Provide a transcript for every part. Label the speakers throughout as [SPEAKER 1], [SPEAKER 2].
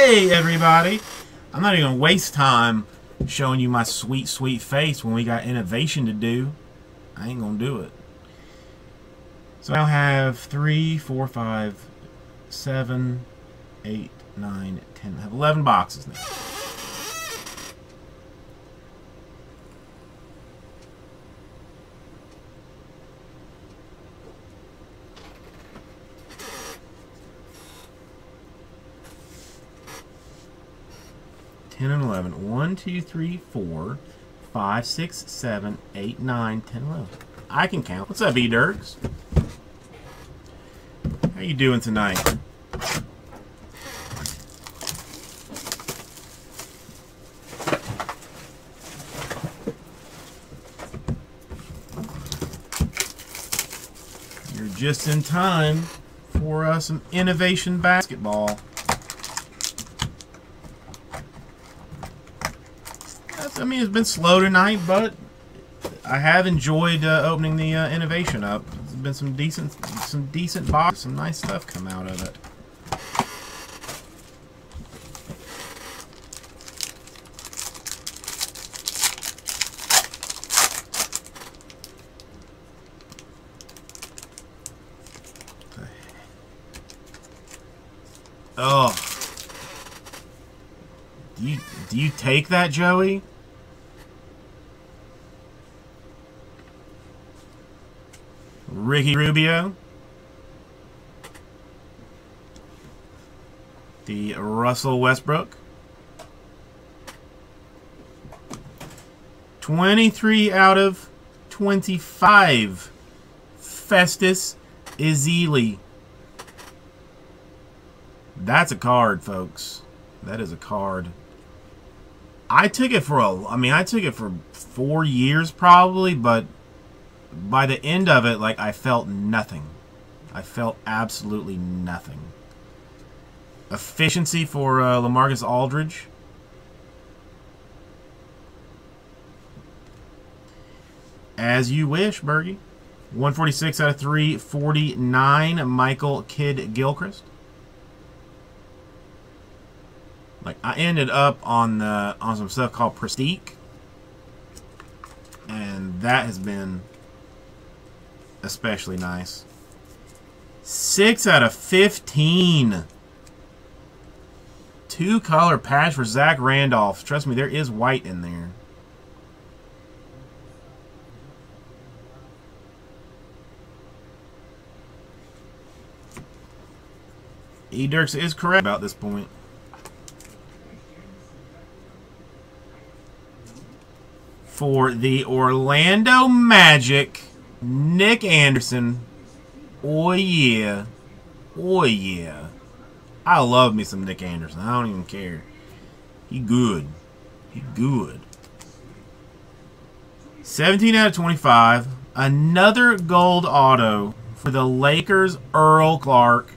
[SPEAKER 1] Hey, everybody. I'm not even going to waste time showing you my sweet, sweet face when we got innovation to do. I ain't going to do it. So I now have three, four, five, seven, eight, nine, ten. I have 11 boxes now. Ten and eleven. One, two, three, four, five, six, seven, eight, nine, ten, eleven. I can count. What's up, E Dirks? How you doing tonight? You're just in time for uh, some innovation basketball. That's, I mean, it's been slow tonight, but I have enjoyed uh, opening the uh, innovation up. There's been some decent, some decent box, some nice stuff come out of it. Oh. Do you do you take that, Joey? Ricky Rubio. The Russell Westbrook. 23 out of 25. Festus Ezeli. That's a card, folks. That is a card. I took it for a, I mean, I took it for four years probably, but by the end of it, like, I felt nothing. I felt absolutely nothing. Efficiency for uh, Lamarcus Aldridge. As you wish, Bergie. 146 out of 349, Michael Kidd Gilchrist. Like I ended up on the on some stuff called Pristiq, and that has been especially nice. Six out of fifteen. Two color patch for Zach Randolph. Trust me, there is white in there. E. Dirks is correct about this point. for the Orlando Magic, Nick Anderson. Oh yeah. Oh yeah. I love me some Nick Anderson. I don't even care. He good. He good. 17 out of 25. Another gold auto for the Lakers, Earl Clark.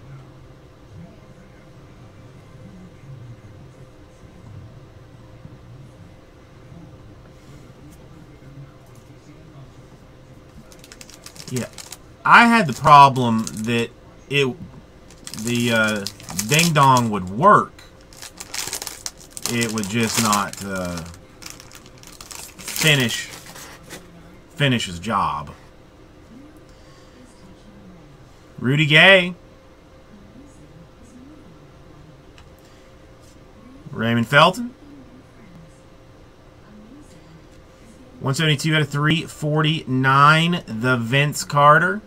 [SPEAKER 1] Yeah, I had the problem that it the uh, ding dong would work. It would just not uh, finish finish his job. Rudy Gay. Raymond Felton. 172 out of 349, the Vince Carter.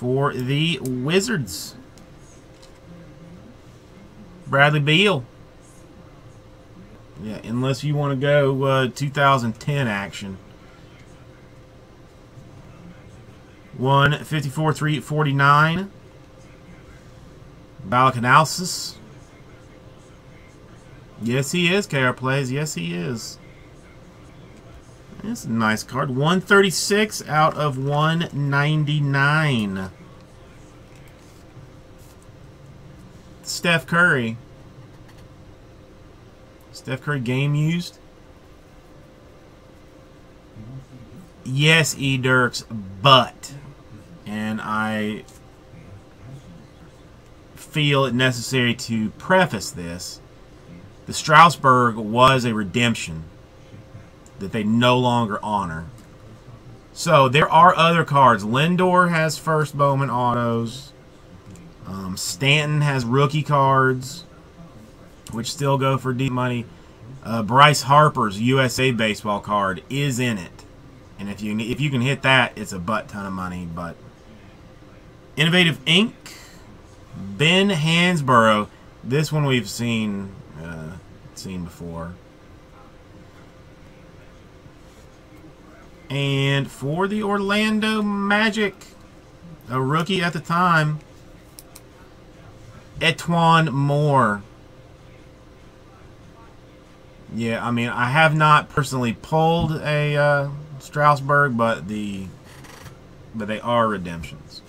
[SPEAKER 1] For the Wizards. Bradley Beal. Yeah, unless you want to go uh, 2010 action. 154 349. Balakanalysis. Yes, he is, KR Plays. Yes, he is. That's a nice card. 136 out of 199. Steph Curry. Steph Curry game used. Yes, E. Dirks, but. And I feel it necessary to preface this. The Strasburg was a redemption that they no longer honor. So there are other cards. Lindor has first Bowman autos. Um, Stanton has rookie cards, which still go for deep money. Uh, Bryce Harper's USA baseball card is in it, and if you if you can hit that, it's a butt ton of money. But Innovative Ink, Ben Hansbrough. This one we've seen uh, seen before. And for the Orlando Magic, a rookie at the time, E'Twaun Moore. Yeah, I mean, I have not personally pulled a uh, Strasburg, but the but they are redemptions.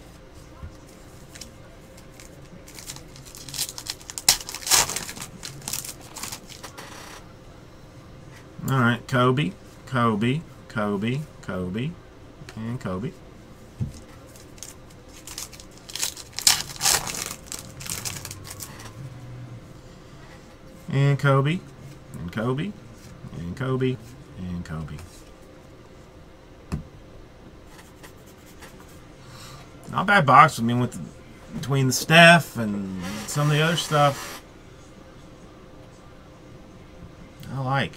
[SPEAKER 1] All right, Kobe, Kobe, Kobe, Kobe, and Kobe. And Kobe, and Kobe, and Kobe, and Kobe. Not bad box. I mean, with between the Steph and some of the other stuff, I like.